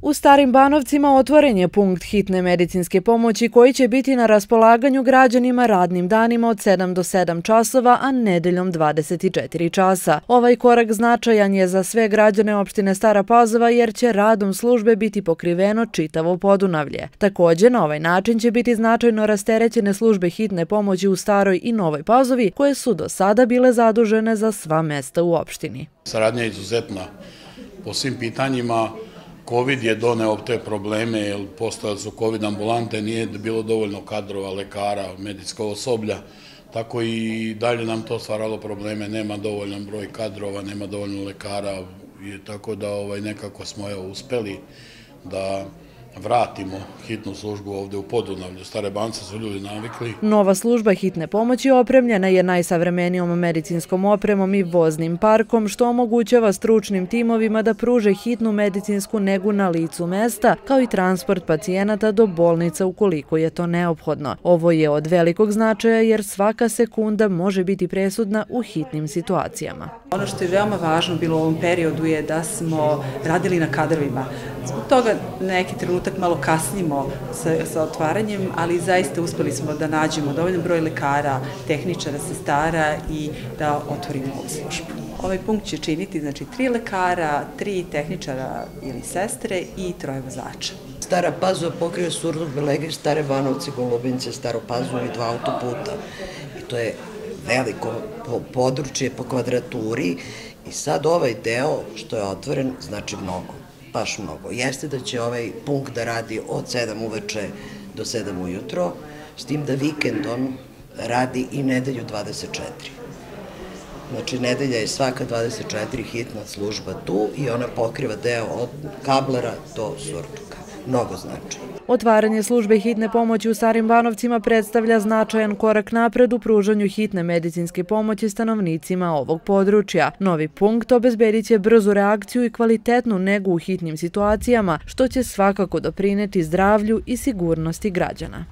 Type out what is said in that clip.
U Starim Banovcima otvoren je punkt hitne medicinske pomoći koji će biti na raspolaganju građanima radnim danima od 7 do 7 časova, a nedeljom 24 časa. Ovaj korak značajan je za sve građane opštine Stara Pazova jer će radom službe biti pokriveno čitavo podunavlje. Također, na ovaj način će biti značajno rasterećene službe hitne pomoći u Staroj i Novoj Pazovi koje su do sada bile zadužene za sva mesta u opštini. Saradnja je izuzetna po svim pitanjima, COVID je doneo te probleme, jer postale su COVID ambulante, nije bilo dovoljno kadrova, lekara, medicinskog osoblja, tako i dalje nam to stvaralo probleme, nema dovoljan broj kadrova, nema dovoljno lekara, tako da ovaj, nekako smo uspeli da vratimo hitnu službu ovde u Podunavlju. Stare bance su ljudi navikli. Nova služba hitne pomoći opremljena je najsavremenijom medicinskom opremom i voznim parkom, što omogućava stručnim timovima da pruže hitnu medicinsku negu na licu mesta, kao i transport pacijenata do bolnica ukoliko je to neophodno. Ovo je od velikog značaja jer svaka sekunda može biti presudna u hitnim situacijama. Ono što je veoma važno bilo u ovom periodu je da smo radili na kadrovima. Zbog toga neki trenutak malo kasnimo sa, sa otvaranjem, ali zaista uspeli smo da nađemo dovoljno broj lekara, tehničara, sestara i da otvorimo ovu službu. Ovaj punkt će činiti znači, tri lekara, tri tehničara ili sestre i troje vozača. Stara Pazova pokriva Surdog Belegir, Stare Banovci, Golubince, Staro Pazova i dva autoputa. I to je veliko područje po kvadraturi i sad ovaj deo što je otvoren znači mnogo baš mnogo. Jeste da će ovaj punkt da radi od 7 uveče do 7 ujutro, s tim da vikendom radi i nedelju 24. Znači, nedelja je svaka 24 hitna služba tu i ona pokriva deo od kablera do surtuka. Mnogo znači. Otvaranje službe hitne pomoći u Starim Banovcima predstavlja značajan korak napred u pružanju hitne medicinske pomoći stanovnicima ovog područja. Novi punkt obezbedit će brzu reakciju i kvalitetnu negu u hitnim situacijama, što će svakako doprineti zdravlju i sigurnosti građana.